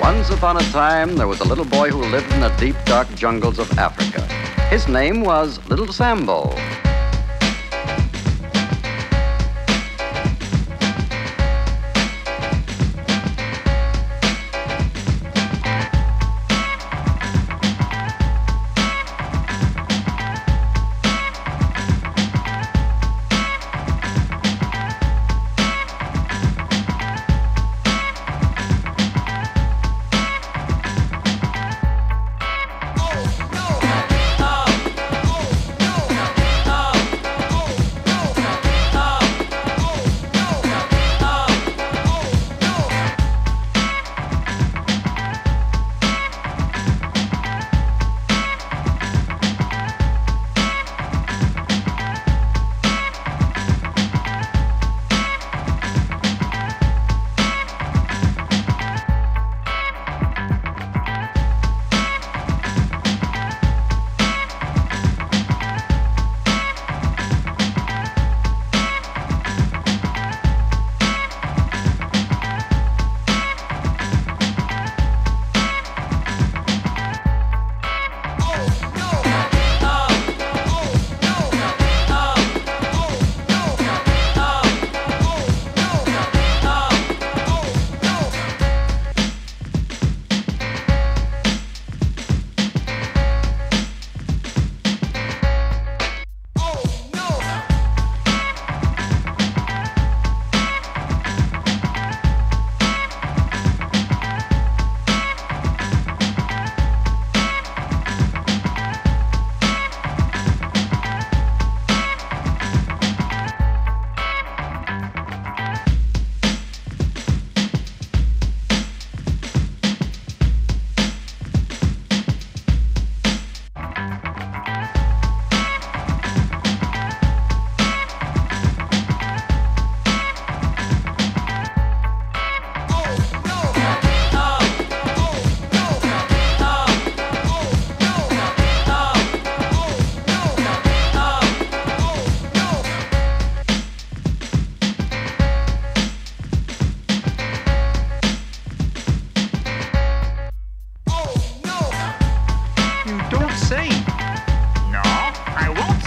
Once upon a time, there was a little boy who lived in the deep, dark jungles of Africa. His name was Little Sambo.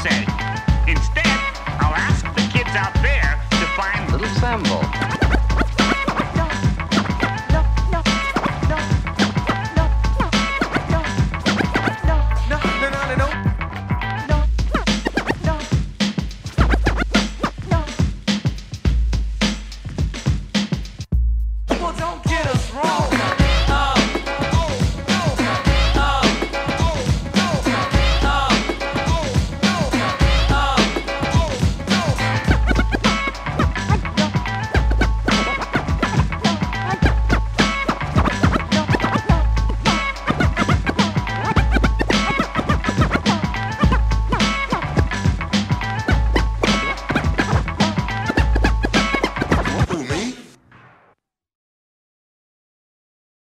I